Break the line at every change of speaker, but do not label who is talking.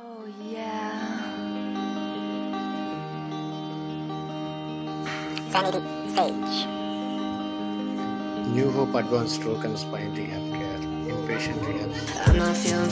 Oh, yeah.
Sanity Sage.
New Hope Advanced Stroke and Spine Rehab Care. Inpatient rehab.
I'm not feeling